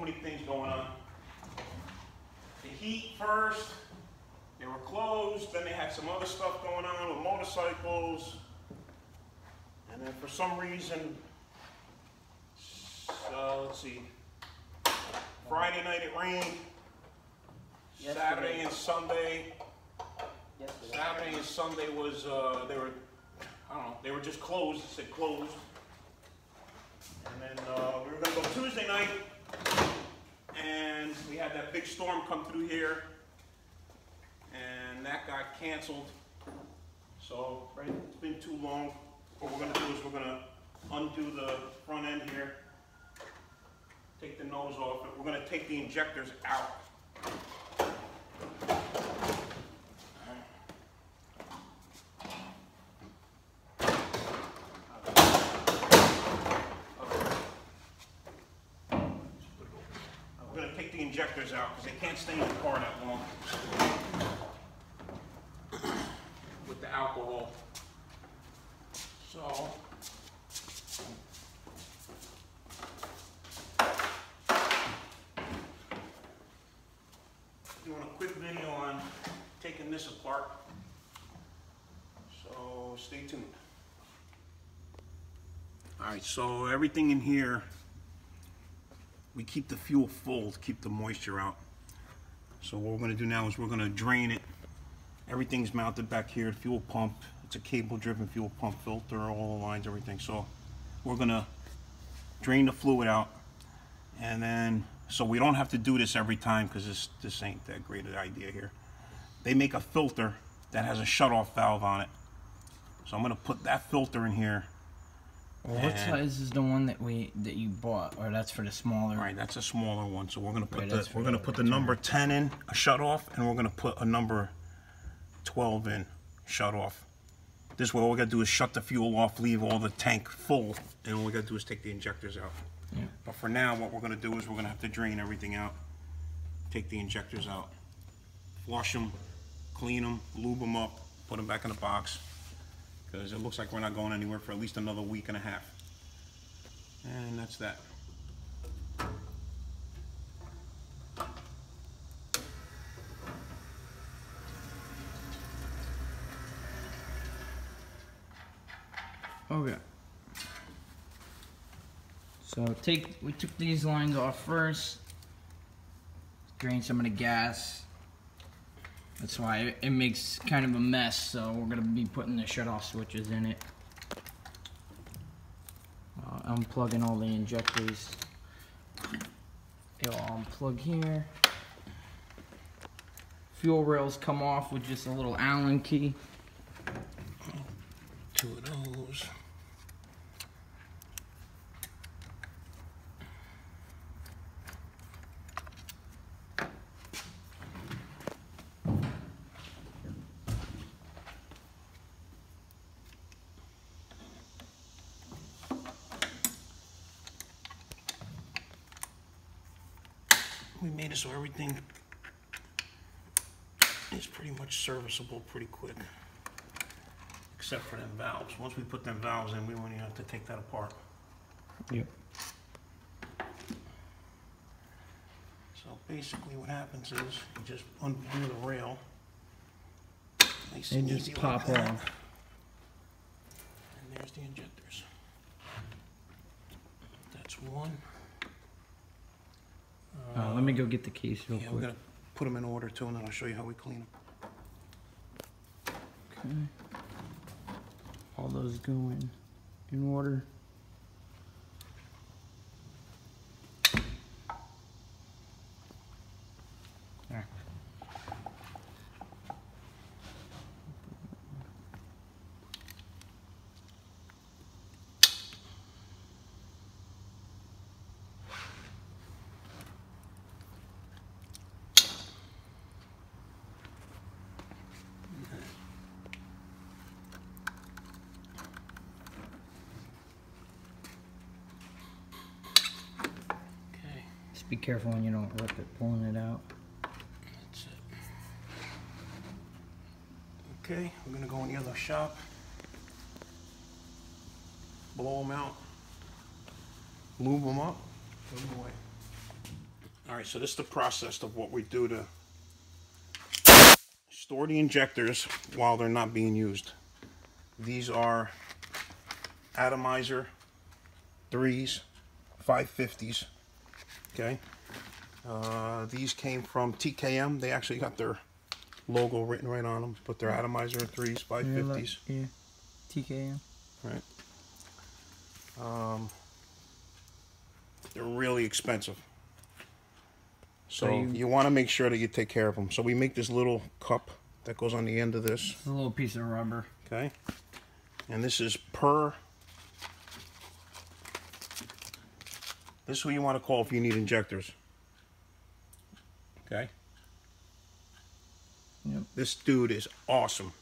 too many things going on. The heat first, they were closed. Then they had some other stuff going on with motorcycles. And then for some reason, so let's see. Friday night it rained. Yesterday. Saturday and Sunday. Yesterday. Saturday and Sunday was, uh, they were, I don't know, they were just closed, it said closed. And then, uh, we were gonna go Tuesday night, and we had that big storm come through here, and that got canceled. So, right, it's been too long. What we're gonna do is we're gonna undo the front end here, take the nose off, it. we're gonna take the injectors out. We're gonna take the injectors out because they can't stay in the car that long. With the alcohol. So. Doing a quick video on taking this apart. So stay tuned. All right, so everything in here we keep the fuel full to keep the moisture out. So what we're gonna do now is we're gonna drain it. Everything's mounted back here, fuel pump. It's a cable driven fuel pump filter, all the lines, everything. So we're gonna drain the fluid out. And then, so we don't have to do this every time because this, this ain't that great an idea here. They make a filter that has a shut-off valve on it. So I'm gonna put that filter in here. Well, what size is the one that we that you bought, or that's for the smaller? All right, that's a smaller one, so we're gonna put Right, the, we're gonna put the number ten in, a shut off, and we're gonna put a number twelve in, shut off. This way, all we gotta do is shut the fuel off, leave all the tank full, and all we gotta do is take the injectors out. Yeah. But for now, what we're gonna do is we're gonna have to drain everything out, take the injectors out, flush them, clean them, lube them up, put them back in the box, because it looks like we're not going anywhere for at least another week and a half. And that's that. Oh, okay. So take we took these lines off first. Drain some of the gas. That's why it, makes kind of a mess. So we're gonna be putting the shut-off switches in it. Uh, unplugging all the injectors. It'll unplug here. Fuel rails come off with just a little Allen key. Two of those. We made it so everything is pretty much serviceable pretty quick except for them valves. Once we put them valves in, we won't even have to take that apart. Yep. So basically what happens is you just undo the rail. Nice They and just pop like off. And there's the injectors. That's one. Let me go get the keys real Yeah, we're quick. gonna put them in order too, and then I'll show you how we clean them. Okay. All those going in in order. There. Okay, Just be careful when you don't rip it pulling it out. that's it. Okay, we're gonna go in the other shop. blow them out, lube them up, put them away. All right, so this is the process of what we do to store the injectors while they're not being used. These are atomizer threes, 550s. Okay. Uh, these came from TKM. They actually got their logo written right on them, but they're atomizer threes, 550s. Yeah. TKM. Right. Um, they're really expensive. So, So you- you, want to make sure that you take care of them. So we make this little cup that goes on the end of this. A little piece of rubber. Okay. And this is per. This is who you want to call if you need injectors. Okay. Yep. This dude is awesome.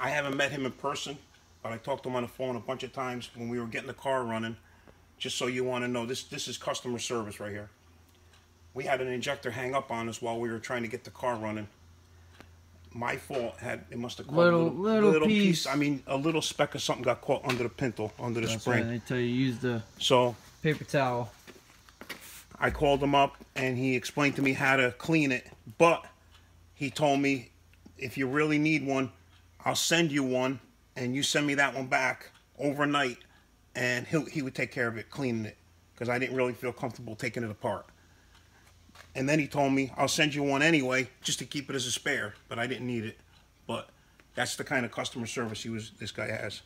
I haven't met him in person, but I talked to him on the phone a bunch of times when we were getting the car running. Just so you want to know, this this is customer service right here. We had an injector hang up on us while we were trying to get the car running. My fault. Had it must have caught Little- a little, little piece. I mean, a little speck of something got caught under the pintle, under the That's spring. they tell you use the So paper towel. I called him up and he explained to me how to clean it. But he told me if you really need one, I'll send you one and you send me that one back overnight and he he would take care of it, cleaning it because I didn't really feel comfortable taking it apart. And then he told me I'll send you one anyway just to keep it as a spare, but I didn't need it. But that's the kind of customer service he was this guy has.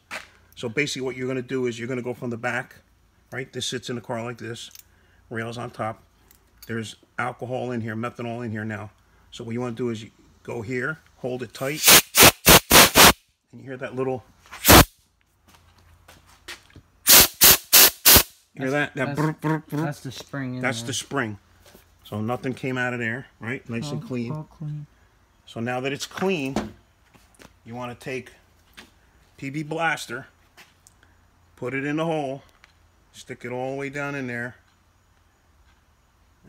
So basically what you're going to do is you're going to go from the back, right? This sits in the car like this rails on top. There's alcohol in here, methanol in here now. So what you want to do is you go here, hold it tight, and you hear that little. You hear that? That. That's, brr, brr, brr. that's the spring. In That's there. the spring. So nothing came out of there, right? Nice and clean. all clean. So now that it's clean, you want to take PB Blaster, put it in the hole, stick it all the way down in there,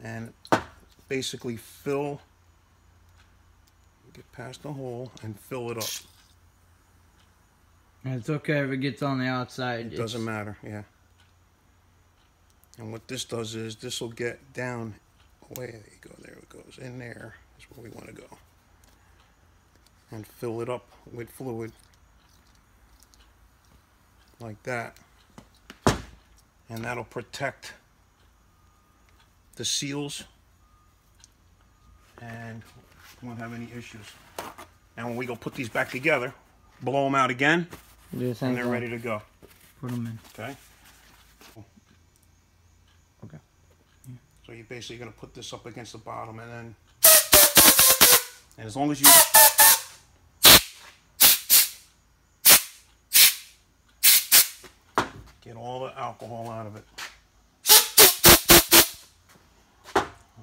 and basically fill, get past the hole and fill it up. And it's okay if it gets on the outside. It doesn't matter, yeah. And what this does is this will get down away. There you go. There it goes. In there is where we want to go. And fill it up with fluid. Like that. And that'll protect the seals. And won't have any issues. And when we go put these back together, blow them out again, the and they're thing. ready to go. Put them in. Okay? Okay. So you're basically going to put this up against the bottom and then. And as long as you. Get all the alcohol out of it.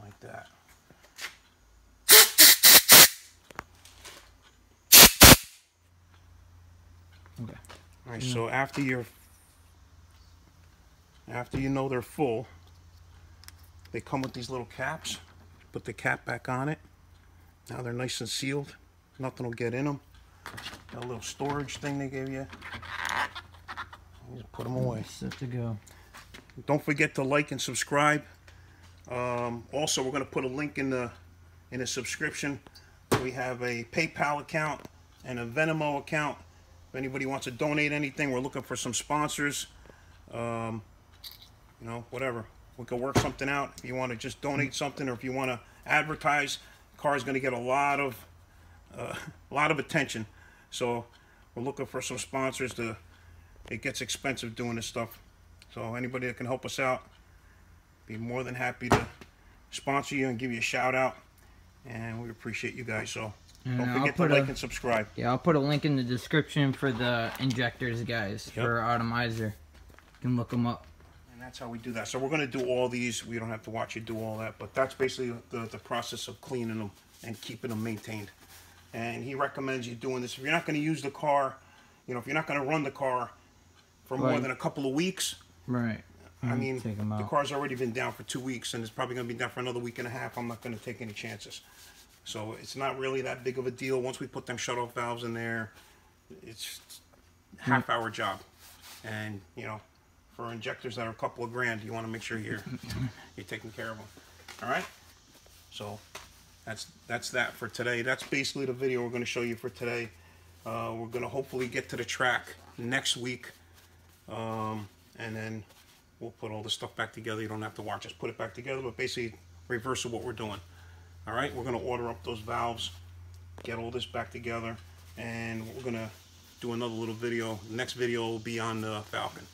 Like that. Okay. All right, so after you're after you know they're full, they come with these little caps. Put the cap back on it. Now they're nice and sealed. Nothing will get in them. Got a little storage thing they gave you. Just put them away. Set to go. Don't forget to like and subscribe. Um, also, we're going to put a link in the in the subscription. We have a PayPal account and a Venmo account. If anybody wants to donate anything, we're looking for some sponsors. Um, you know, whatever. We can work something out. If you want to just donate something, or if you want to advertise, car is going to get a lot of uh, a lot of attention. So we're looking for some sponsors. To it gets expensive doing this stuff. So anybody that can help us out, be more than happy to sponsor you and give you a shout out. And we appreciate you guys. So And don't forget to like a- and subscribe. Yeah, I'll put a link in the description for the injectors, guys, Yep. for atomizer. You can look them up. And that's how we do that. So we're going to do all these. We don't have to watch you do all that, but that's basically the, the process of cleaning them and keeping them maintained. And he recommends you doing this. If you're not going to use the car, you know, if you're not going to run the car for more Right. than a couple of weeks, Right. I mean, the car's already been down for two weeks, and it's probably going to be down for another week and a half. I'm not going to take any chances. So it's not really that big of a deal. Once we put them shut-off valves in there, it's half-hour job. And, you know, for injectors that are a couple of grand, you want to make sure you're, you're taking care of them. All right? So that's, that's that for today. That's basically the video we're going to show you for today. Uh, we're going to hopefully get to the track next week. Um, and then we'll put all the stuff back together. You don't have to watch us put it back together, but basically reverse of what we're doing. All right, we're gonna order up those valves, get all this back together, and we're gonna do another little video. Next video will be on the Falcon.